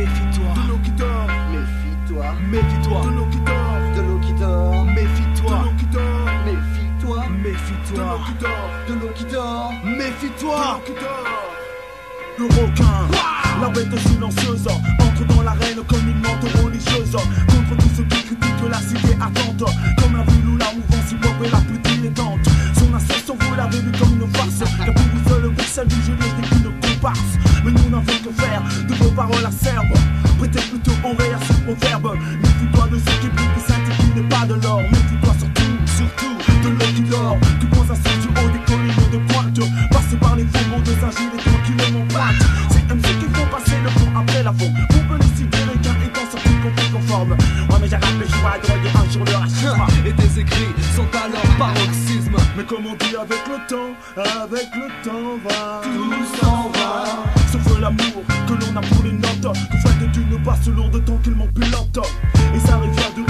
Méfie-toi de l'eau qui dort. Méfie-toi. Méfie-toi de l'eau qui dort. De l'eau qui dort. Méfie-toi de l'eau qui dort. Méfie-toi. Méfie-toi de l'eau qui dort. De l'eau qui dort. Méfie-toi de l'eau qui dort. Le requin, la bête silencieuse entre dans l'arène comme une menthe religieuse. Mais j'arrête le joie à droguer un jour le racisme. Et tes écrits sont à leur paroxysme. Mais comme on dit avec le temps, avec le temps va Tout s'en va. Sauf l'amour que l'on a pour les notes Que fait d'une passe lourde tant qu'il manque pilote Et sa rivière du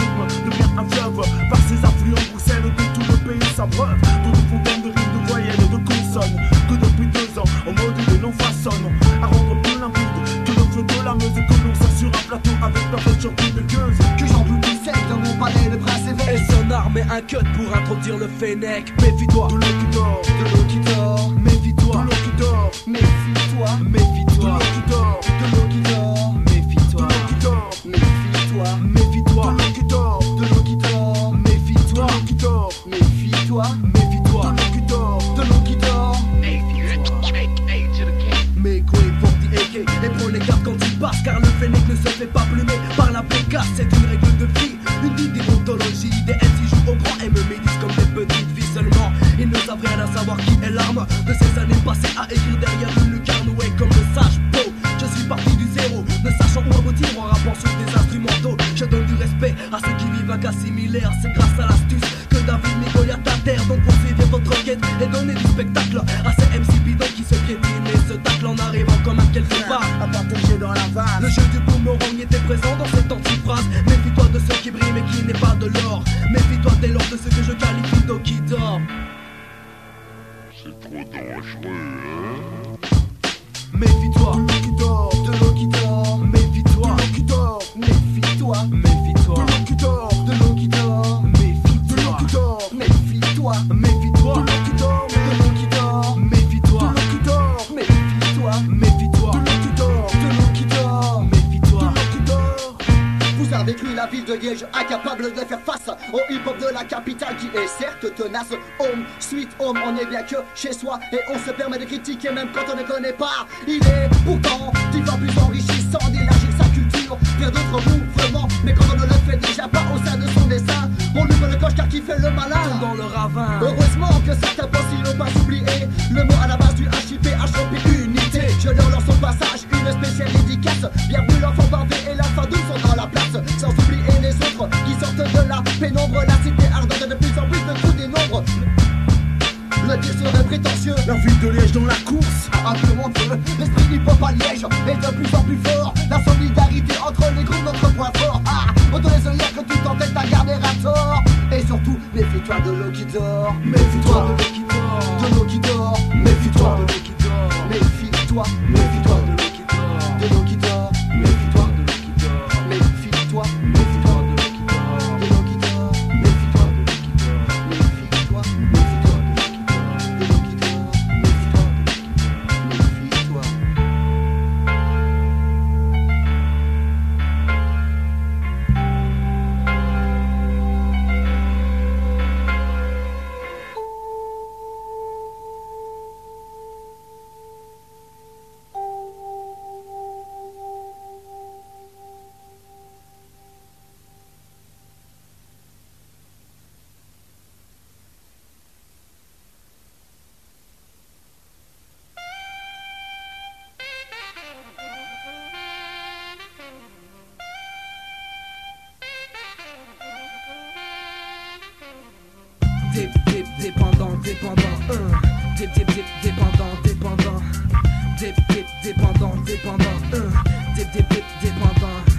pour introduire le Fennec. Méfie-toi. De l'eau qui dort, De l'eau qui dort. de Méfie-toi. l'eau qui dort, Méfie-toi. de Méfie-toi. l'eau qui dort, De l'eau qui dort. de Méfie-toi. l'eau qui dort, Méfie-toi. Méfie-toi. de l'eau qui dort, De l'eau qui dort. Méfie-toi. de l'eau qui dort, Méfie-toi. Méfie-toi. de l'eau qui dort. De l'eau qui dort. Et prenez garde quand il passe Car le Fennec ne se fait pas plumer par la bécasse C'est une règle de vie Une vie à savoir qui est l'arme De ces années passées à écrire derrière une lucarne Ouais comme le sage beau Je suis parti du zéro Ne sachant où aboutir en rappant sur des instrumentaux. Je donne du respect à ceux qui vivent un cas similaire C'est grâce à l'astuce que David Goliath à terre Donc poursuivez votre quête et donnez du spectacle À ces MC bidons qui se piétinent et se taclent en arrivant comme un quelque part. À partager dans la vase. le jeu du boomerang était présent dans cette antiphrase. Méfie-toi de ceux qui brillent mais qui n'est pas de l'or. Méfie-toi dès lors de ceux que je qualifie C'est Cru la ville de Liège incapable de faire face au hip-hop de la capitale qui est certes tenace. Home, sweet home, on est bien que chez soi et on se permet de critiquer même quand on ne connaît pas. Il est pourtant dix fois plus enrichissant d'élargir sa culture vers d'autres mouvements. Mais quand on ne le fait déjà pas au sein de son dessin, on ouvre le coche car qui fait le malin. dans le ravin Heureusement que certains pensent ils n'ont pas oublié les œillères que tu t'entêtes à garder à tort Et surtout, méfie-toi de l'eau qui dort. Méfie-toi de l'eau qui dort. De l'eau qui dort. Méfie-toi de l'eau qui dort. Méfie-toi, dépendant, un. Dip, dépendant, dépendant. Dip, dépendant, dépendant, un. Dip, dip, dépendant.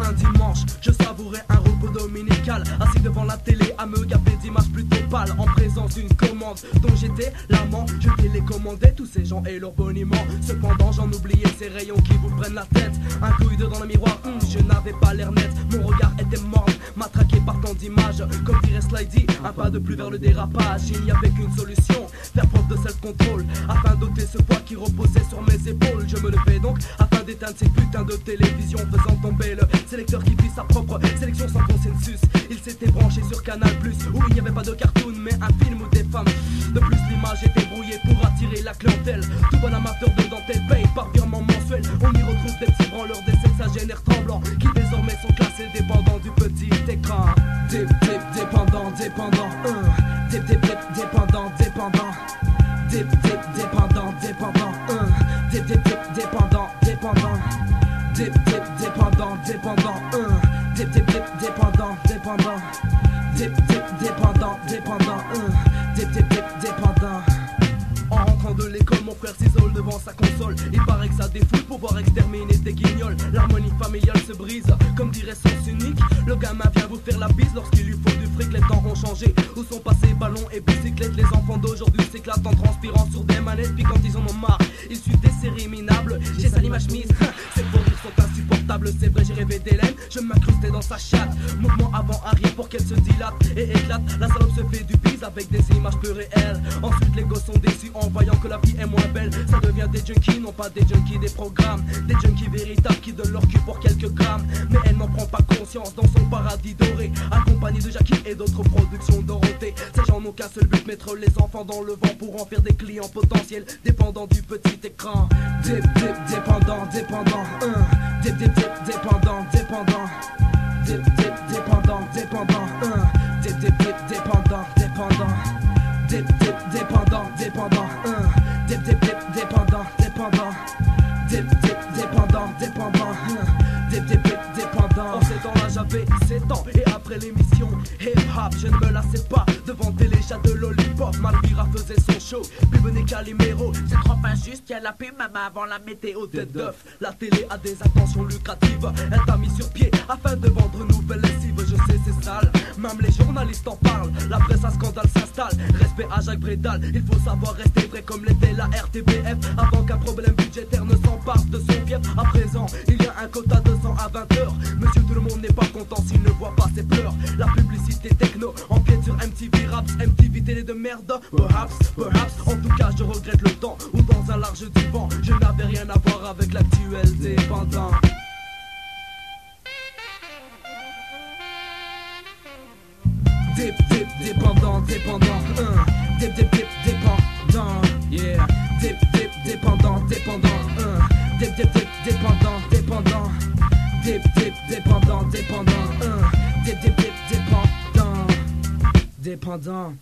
Un dimanche, je savourais un repos dominical. Assis devant la télé à me gaper d'images plutôt pâles. En présence d'une commande dont j'étais l'amant. Je télécommandais tous ces gens et leurs boniments. Cependant, j'en oubliais ces rayons qui vous prennent la tête. Un coup de dans le miroir, hum, je n'avais pas l'air net. Mon regard était mort, matraqué par tant d'images. Comme dirait Slidey, un pas de plus vers le dérapage. Il n'y avait qu'une solution, faire preuve de self-control. Afin d'ôter ce poids qui reposait sur mes épaules. Je me levais donc afin d'éteindre ces putains de télévision. Faisant tomber le sélecteur qui fit sa propre sélection sans consensus. Il s'était branché sur Canal Plus où il n'y avait pas de cartoon mais un film ou des femmes. De plus, l'image était brouillée pour attirer la clientèle. Tout bon amateur de dentelle paye par virement mensuel. On y retrouve des petits branleurs, des sexagénaires tremblants qui dépendant, un. Dép, dép, dép, dépendant, dépendant. Dép, dép, dépendant, dépendant, un. Dép, dép, dép, dépendant. En rentrant de l'école, mon frère s'isole devant sa console. Il paraît que ça défoule pour voir exterminer des guignols. L'harmonie familiale se brise, comme dirait Sens Unique. Le gamin vient vous faire la bise lorsqu'il lui faut du fric. Les temps ont changé. Où sont passés ballons et bicyclettes? Les enfants d'aujourd'hui s'éclatent en transpirant sur des manettes. Puis quand ils en ont marre, ils suivent des séries minables. J'ai sali ma chemise, C'est vrai, j'ai rêvé d'Hélène, je m'incrustais dans sa chatte. Mouvement avant-arrière pour qu'elle se dilate et éclate. La salope se fait du bise avec des images peu réelles. Ensuite, les gosses sont déçus en voyant que la vie est moins belle. Ça devient des junkies, non pas des junkies des programmes. Des junkies véritables qui donnent leur cul pour quelques grammes. Mais elle n'en prend pas conscience dans son paradis doré. Accompagnée de Jackie et d'autres productions Dorothée. Ces gens n'ont qu'un seul but, mettre les enfants dans le vent pour en faire des clients potentiels, dépendants du petit écran. Dép, dép, dépendant, dépendant. Dép, dép, dép, dépendant, dépendant. Dép, dép, dépendant, dépendant, dépendant, dépendant. Dép, dép, dépendant, dépendant, dépendant. Pas devant téléchat de Lollipop. Malvira faisait son show, puis venait Calimero. C'est trop injuste, qu'il y a pub même avant la météo de d'œuf. la télé a des intentions lucratives. Elle t'a mis sur pied afin de vendre nouvelle lessive. Je sais, c'est sale, même les journalistes en parlent. La presse à scandale s'installe. À Jacques Brédal, il faut savoir rester vrai comme l'était la RTBF. Avant qu'un problème budgétaire ne s'empare de son fief. À présent, il y a un quota de 100 à 20 heures. Monsieur, tout le monde n'est pas content s'il ne voit pas ses pleurs. La publicité techno empiète sur MTV Raps, MTV télé de merde. Perhaps, perhaps, en tout cas, je regrette le temps où dans un large divan, je n'avais rien à voir avec l'actuel dépendant. Dip, dépendant, un. Dip, dip, dépendant, yeah. Dip, dip, dépendant, dépendant, un. Dip, dip, dépendant, dépendant. Dip, dip, dépendant, dépendant, dip, dépendant, dépendant.